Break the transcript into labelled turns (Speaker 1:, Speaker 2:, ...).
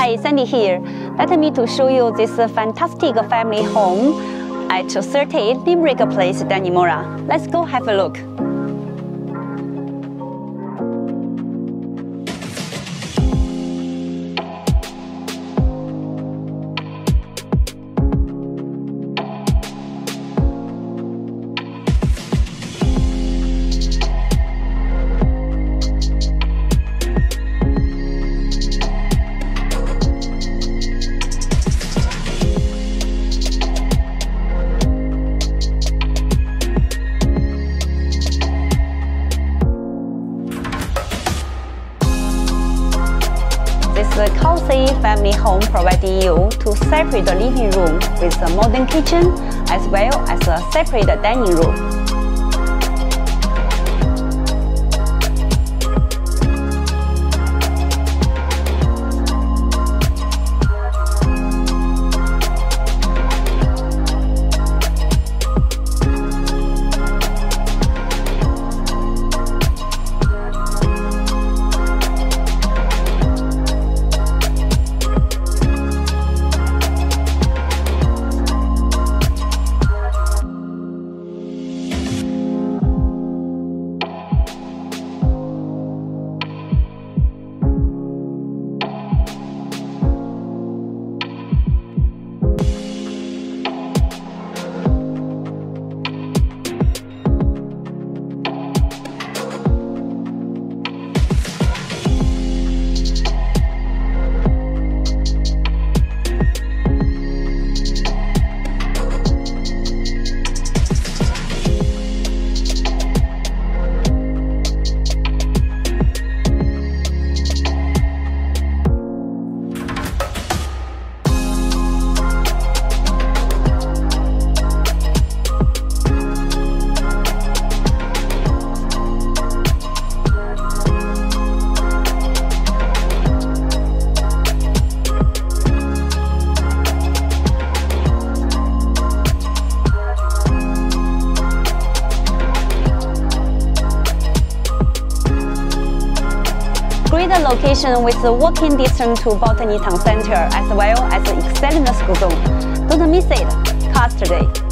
Speaker 1: Hi, Sandy here. Let me to show you this uh, fantastic family home at 30 Limerick Place, Dannemora. Let's go have a look. This cozy family home providing you to separate the living room with a modern kitchen as well as a separate dining room. Great location with walking distance to Botany Town Center as well as an excellent school zone. Don't miss it. Cast today.